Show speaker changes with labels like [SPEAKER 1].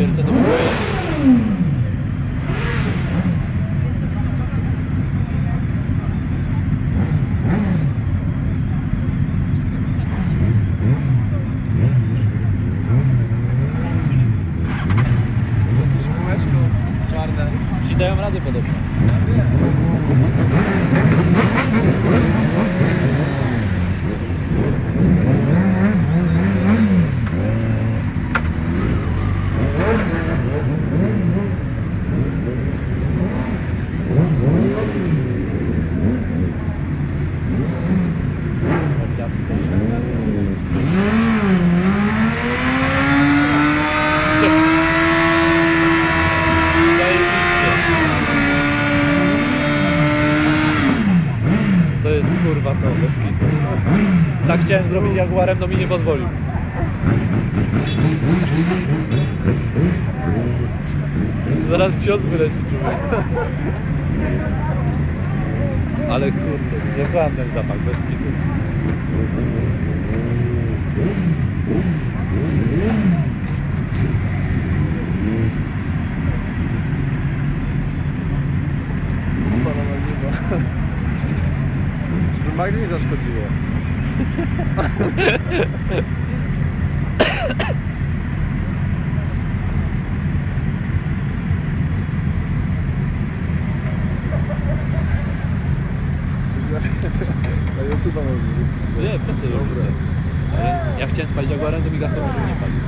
[SPEAKER 1] esquerda do meio. Ci dają radę podobno. To jest kurwa to bez Tak chciałem zrobić Jaguarem, no mi nie pozwolił. Zaraz ksiądz wyleci Ale kurde, nie znam ten zapach bez kitu.
[SPEAKER 2] Magni nie zaszkodziło. Na YouTube może wrzucić.
[SPEAKER 1] Nie, proszę,
[SPEAKER 2] Dobra.
[SPEAKER 1] Ale ja chciałem spalić Jaguarem, to mi gasło może nie palił.